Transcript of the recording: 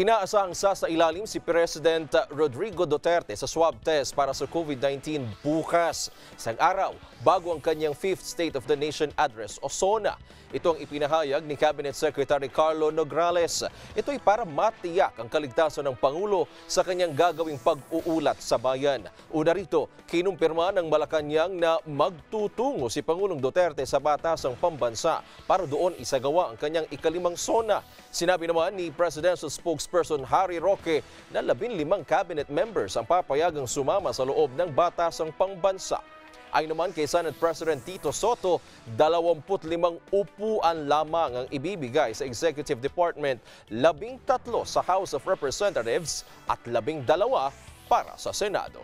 Inaasahang sasailalim si President Rodrigo Duterte sa swab test para sa COVID-19 bukas. Isang araw bago ang kanyang fifth State of the Nation address o SONA. Ito ang ipinahayag ni Cabinet Secretary Carlo Nograles. Ito ay para matiyak ang kaligtasan ng Pangulo sa kanyang gagawing pag-uulat sa bayan. Una rito, kinumpirma ng Malacanang na magtutungo si Pangulong Duterte sa batasang pambansa para doon isagawa ang kanyang ikalimang SONA. Sinabi naman ni Presidential Spokesperson Harry Roque na 15 cabinet members ang papayagang sumama sa loob ng batasang pangbansa. Ay naman kay Senate President Tito Soto, 25 upuan lamang ang ibibigay sa Executive Department, 13 sa House of Representatives at 12 para sa Senado.